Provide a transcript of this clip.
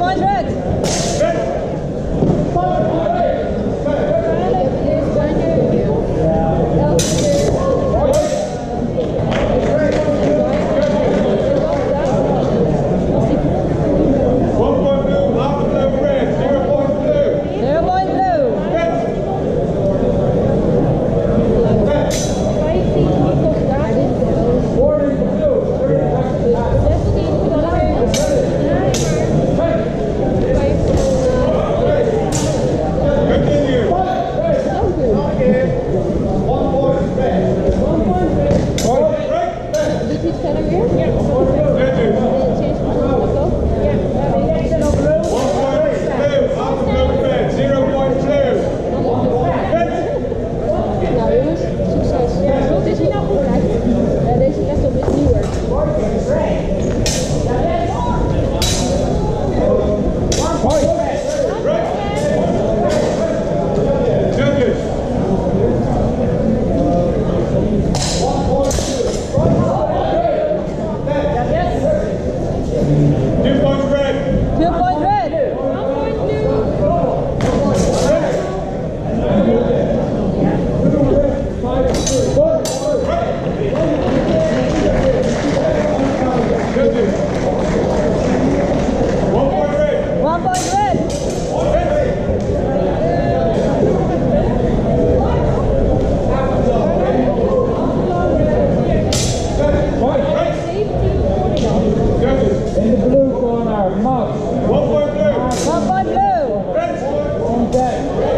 Come on, Drex. Beach Center here? Yeah. One point blue. One point blue. Red. One.